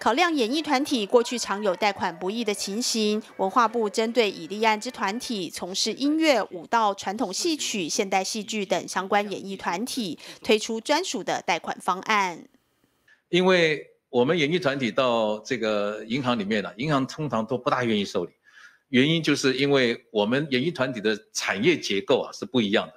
考量演艺团体过去常有贷款不易的情形，文化部针对以立案之团体从事音乐、舞蹈、传统戏曲、现代戏剧等相关演艺团体，推出专属的贷款方案。因为我们演艺团体到这个银行里面呢，银行通常都不大愿意受理，原因就是因为我们演艺团体的产业结构啊是不一样的。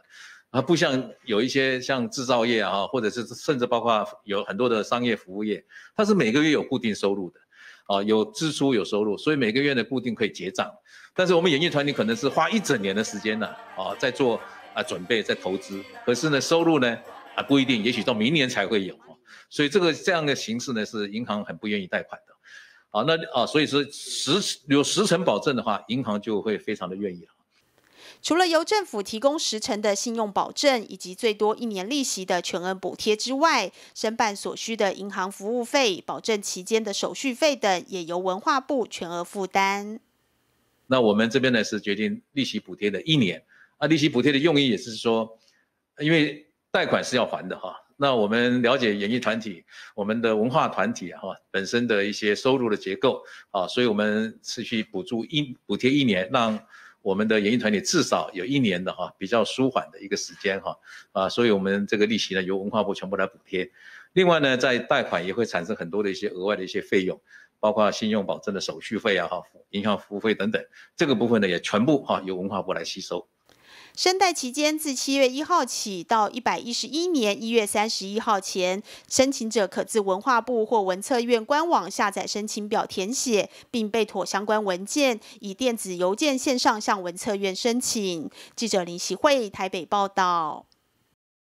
啊，不像有一些像制造业啊，或者是甚至包括有很多的商业服务业，它是每个月有固定收入的，啊，有支出有收入，所以每个月的固定可以结账。但是我们演艺团体可能是花一整年的时间呢，啊，在做啊准备，在投资，可是呢收入呢啊不一定，也许到明年才会有，所以这个这样的形式呢是银行很不愿意贷款的，啊，那啊所以说十有十成保证的话，银行就会非常的愿意了。除了由政府提供十成的信用保证，以及最多一年利息的全额补贴之外，申办所需的银行服务费、保证期间的手续费等，也由文化部全额负担。那我们这边呢是决定利息补贴的一年，啊，利息补贴的用意也是说，因为贷款是要还的哈。那我们了解演艺团体、我们的文化团体哈本身的一些收入的结构啊，所以我们持续补助一补贴一年，让。我们的演艺团体至少有一年的哈比较舒缓的一个时间哈啊，所以我们这个利息呢由文化部全部来补贴。另外呢，在贷款也会产生很多的一些额外的一些费用，包括信用保证的手续费啊哈、银行服务费等等，这个部分呢也全部哈由文化部来吸收。申贷期间自七月一号起到一百一十一年一月三十一号前，申请者可自文化部或文策院官网下载申请表填写，并备妥相关文件，以电子邮件线上向文策院申请。记者林喜慧台北报道。